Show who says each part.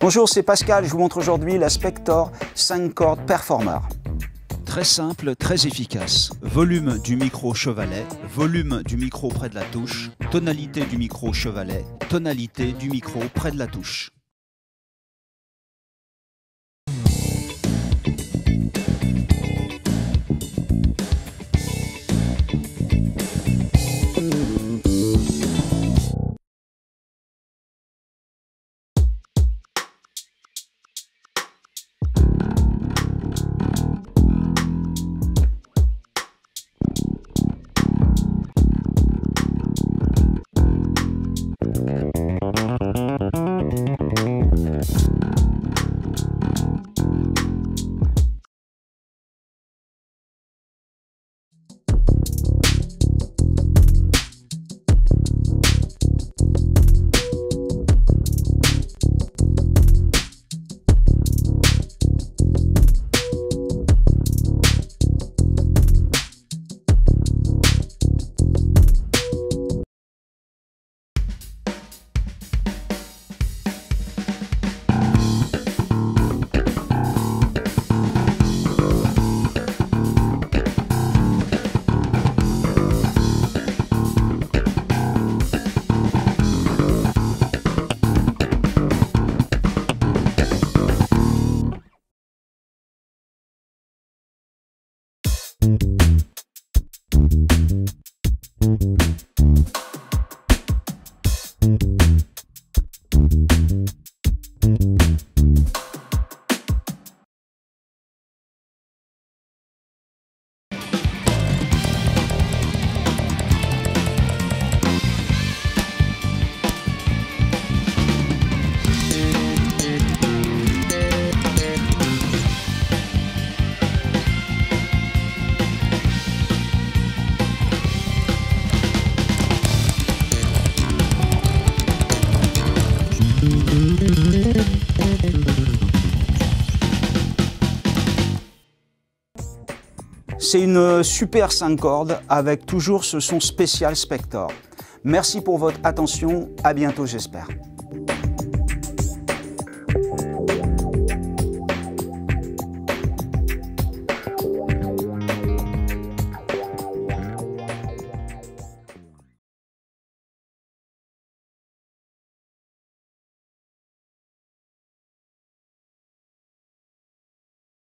Speaker 1: Bonjour, c'est Pascal, je vous montre aujourd'hui la Spector 5 cordes Performer. Très simple, très efficace. Volume du micro chevalet, volume du micro près de la touche, tonalité du micro chevalet, tonalité du micro près de la touche. C'est une super 5 cordes avec toujours ce son spécial Spector. Merci pour votre attention, à bientôt j'espère.